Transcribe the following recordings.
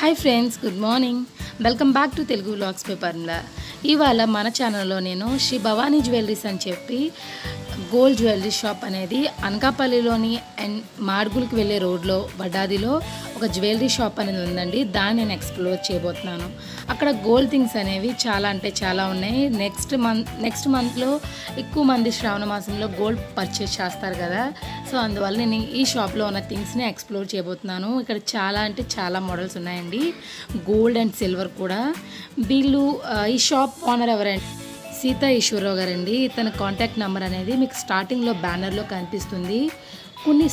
Hi friends good morning welcome back to Telugu vlogs పేపర్లా ఇవాళ మన ఛానల్లో నేను శ్రీ భవానీ జ్యువెలరీస్ అని చెప్పి గోల్డ్ జ్యువెలరీ షాప్ అనేది అనకాపల్లిలోని అండ్ మాడుగులకి వెళ్ళే రోడ్లో వడ్డాదిలో ఒక జ్యువెలరీ షాప్ అనేది ఉందండి. దాన్ని నేను ఎక్స్ప్లోర్ చేయబోతున్నాను. అక్కడ గోల్డ్ థింగ్స్ అనేవి చాలా అంటే చాలా ఉన్నాయి. నెక్స్ట్ మంత్ నెక్స్ట్ మంత్లో ఎక్కువ మంది శ్రావణ మాసంలో గోల్డ్ పర్చేస్ చేస్తారు కదా. సో అందువల్ల నేను ఈ షాప్లో ఉన్న థింగ్స్ని ఎక్స్ప్లోర్ చేయబోతున్నాను. ఇక్కడ చాలా అంటే చాలా మోడల్స్ ఉన్నాయండి. గోల్డ్ అండ్ సిల్వర్ కూడా. వీళ్ళు ఈ షాప్ ఓనర్ ఎవరంటే సీతా ఈశ్వరరావు గారండి. తన కాంటాక్ట్ నెంబర్ అనేది మీకు స్టార్టింగ్లో బ్యానర్లో కనిపిస్తుంది. కొన్ని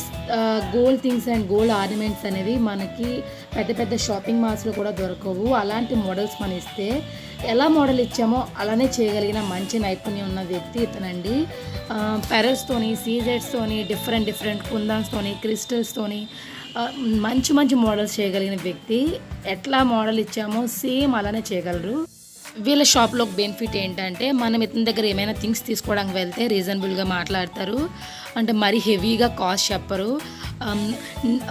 gold things and gold ornaments అనేవి మనకి పెద్ద పెద్ద షాపింగ్ మాల్స్లో కూడా దొరకవు. అలాంటి మోడల్స్ మనం ఇస్తే ఎలా మోడల్ ఇచ్చామో అలానే చేయగలిగిన మంచి నైపుణ్యం ఉన్న వ్యక్తి ఇతనండి. పెరల్స్తోని సీజెట్స్తోని డిఫరెంట్ డిఫరెంట్ కుందాన్స్తోని క్రిస్టల్స్తోని మంచి మంచి మోడల్స్ చేయగలిగిన వ్యక్తి ఎట్లా మోడల్ ఇచ్చామో సేమ్ అలానే చేయగలరు. వీళ్ళ షాప్లో బెనిఫిట్ ఏంటంటే మనం ఇతని దగ్గర ఏమైనా థింగ్స్ తీసుకోవడానికి వెళ్తే రీజనబుల్గా మాట్లాడతారు. అంటే మరీ హెవీగా కాస్ట్ చెప్పరు.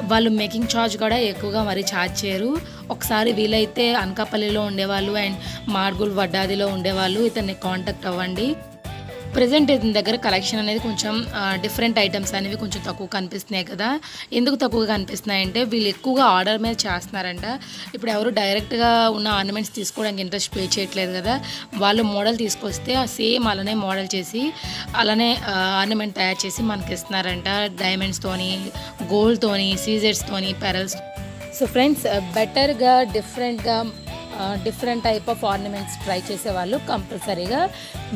వాళ్ళు మేకింగ్ ఛార్జ్ కూడా ఎక్కువగా మరీ ఛార్జ్ చేయరు. ఒకసారి వీలైతే అనకాపల్లిలో ఉండేవాళ్ళు అండ్ మార్గుల్ వడ్డాదిలో ఉండేవాళ్ళు ఇతన్ని కాంటాక్ట్ అవ్వండి. ప్రజెంట్ దీని దగ్గర కలెక్షన్ అనేది కొంచెం డిఫరెంట్ ఐటమ్స్ అనేవి కొంచెం తక్కువ కనిపిస్తున్నాయి కదా. ఎందుకు తక్కువగా కనిపిస్తున్నాయి అంటే వీళ్ళు ఎక్కువగా ఆర్డర్ మీద చేస్తున్నారంట. ఇప్పుడు ఎవరు డైరెక్ట్గా ఉన్న ఆర్నమెంట్స్ తీసుకోవడానికి ఇంట్రెస్ట్ పే చేయట్లేదు కదా. వాళ్ళు మోడల్ తీసుకొస్తే ఆ సేమ్ అలానే మోడల్ చేసి అలానే ఆర్నమెంట్ తయారు చేసి మనకి ఇస్తున్నారంట. డైమండ్స్తోని గోల్డ్తోని సీజెట్స్తోని పెరల్స్ సో ఫ్రెండ్స్ బెటర్గా డిఫరెంట్గా different type of ornaments try చేసే వాళ్ళు కంపల్సరీగా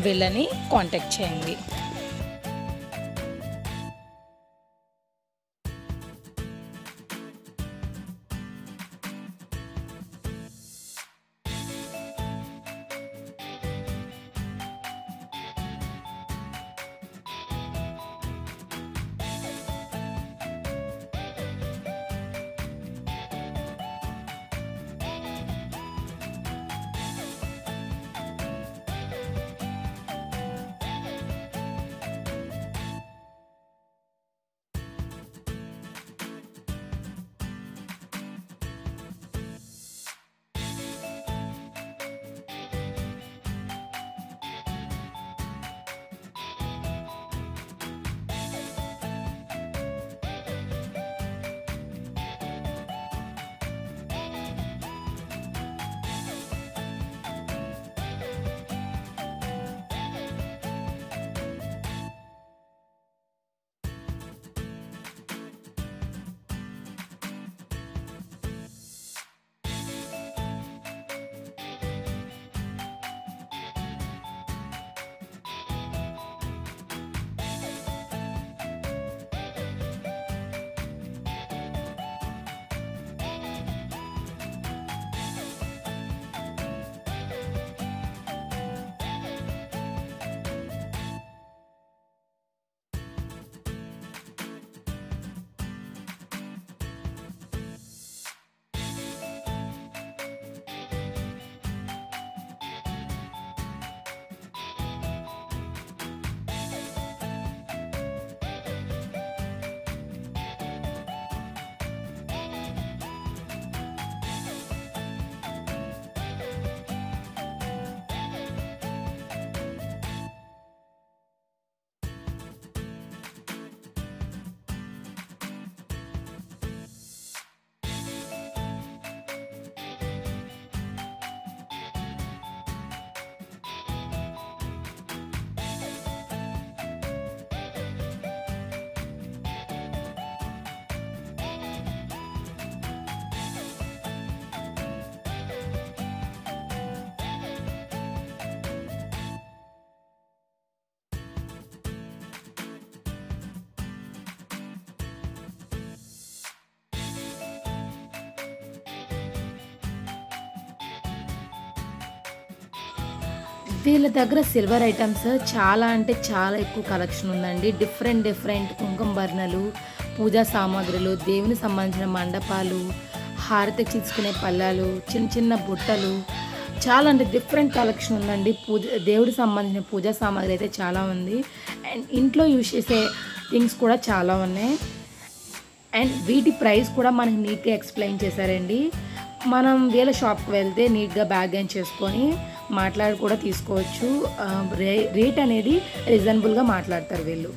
వీళ్ళని కాంటాక్ట్ చేయండి. వీళ్ళ దగ్గర సిల్వర్ ఐటమ్స్ చాలా అంటే చాలా ఎక్కువ కలెక్షన్ ఉందండి. డిఫరెంట్ డిఫరెంట్ కుంకుమ బర్ణలు పూజా సామాగ్రులు దేవుని సంబంధించిన మండపాలు హారతి తీసుకునే పళ్ళాలు చిన్న చిన్న బుట్టలు. చాలా అంటే డిఫరెంట్ కలెక్షన్ ఉందండి. పూజ దేవుడికి సంబంధించిన పూజా సామాగ్రి అయితే చాలా ఉంది. అండ్ ఇంట్లో యూజ్ చేసే థింగ్స్ కూడా చాలా ఉన్నాయి. అండ్ వీటి ప్రైస్ కూడా మనకి నీట్గా ఎక్స్ప్లెయిన్ చేశారండి. మనం వీళ్ళ షాప్కి వెళ్తే నీట్గా బ్యాగ్ అని చేసుకొని మాట్లాడి కూడా తీసుకోవచ్చు. ఆ, రే రేట్ అనేది రీజనబుల్గా మాట్లాడతారు వీళ్ళు.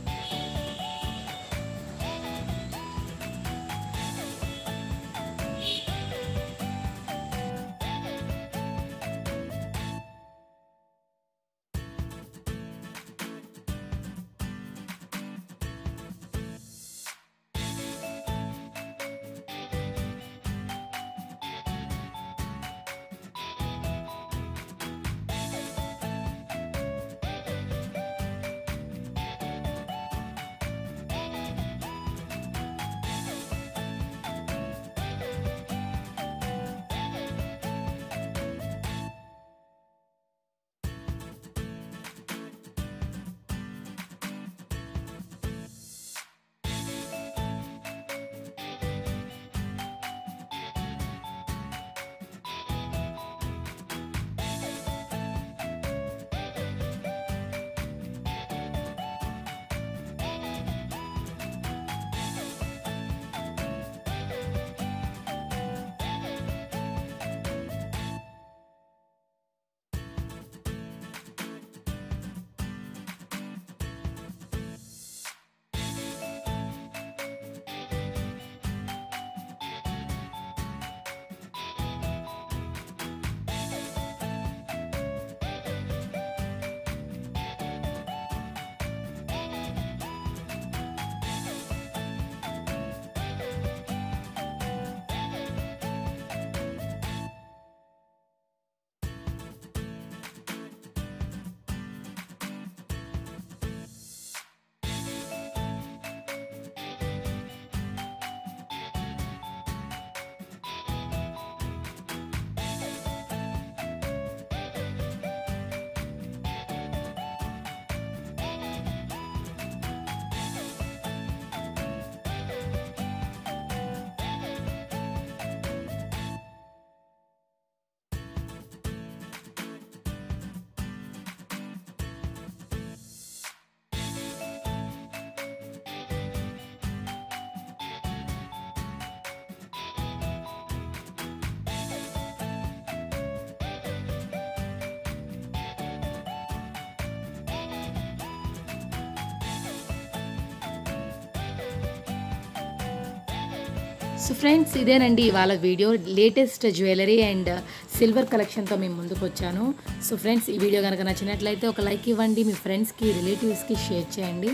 సో ఫ్రెండ్స్ ఇదేనండి ఇవాళ video. Latest jewellery and silver కలెక్షన్తో మేము ముందుకు వచ్చాను. సో ఫ్రెండ్స్ ఈ వీడియో కనుక నచ్చినట్లయితే ఒక లైక్ ఇవ్వండి. మీ ఫ్రెండ్స్కి రిలేటివ్స్కి షేర్ చేయండి.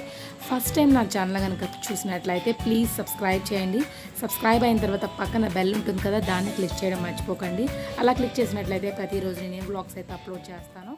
ఫస్ట్ టైం నా ఛానల్ కనుక చూసినట్లయితే ప్లీజ్ సబ్స్క్రైబ్ చేయండి. సబ్స్క్రైబ్ అయిన తర్వాత పక్కన బెల్ ఉంటుంది కదా దాన్ని క్లిక్ చేయడం మర్చిపోకండి. అలా క్లిక్ చేసినట్లయితే ప్రతిరోజు నేను బ్లాగ్స్ అయితే అప్లోడ్ చేస్తాను